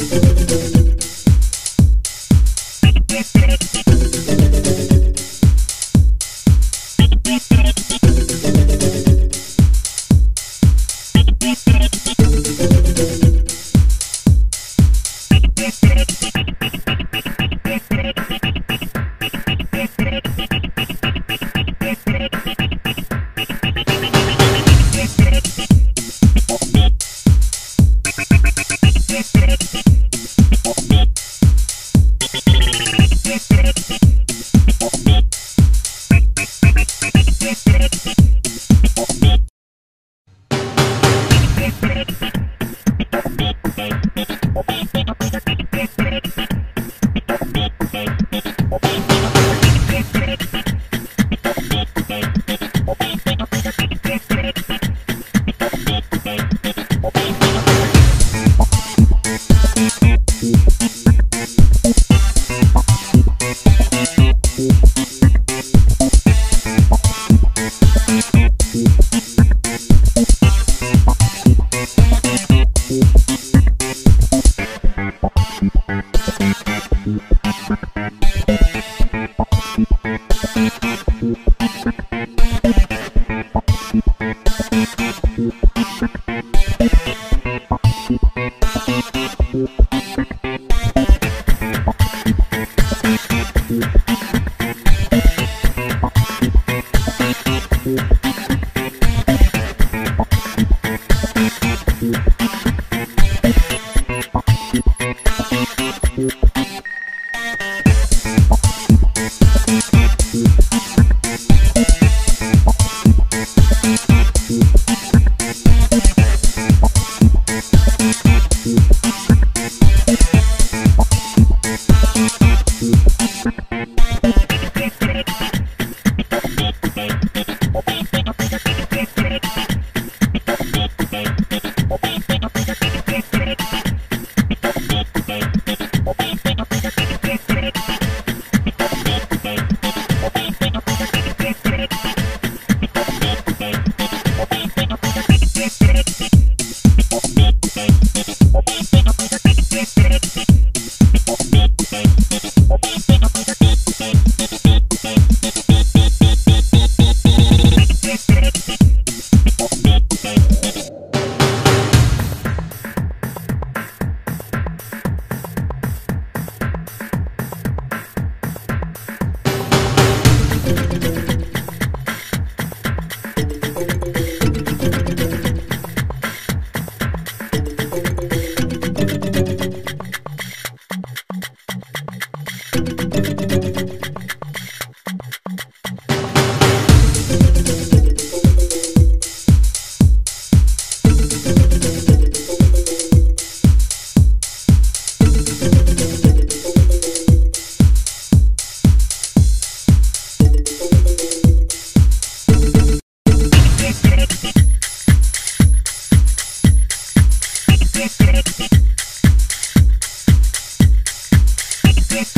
Thank Thank you.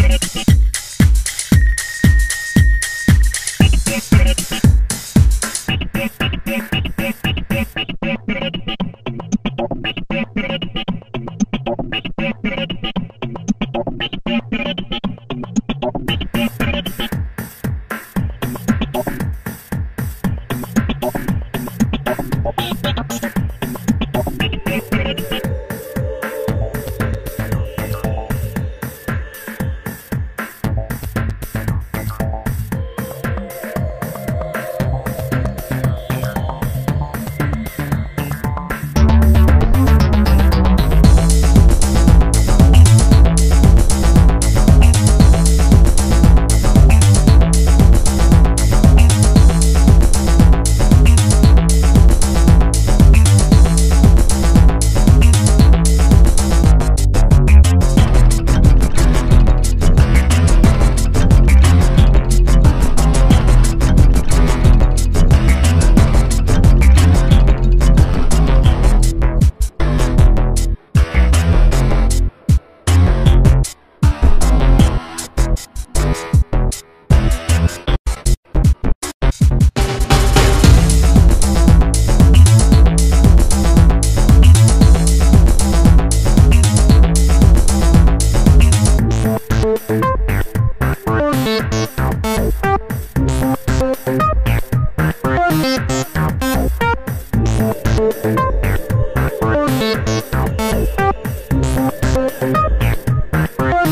Thank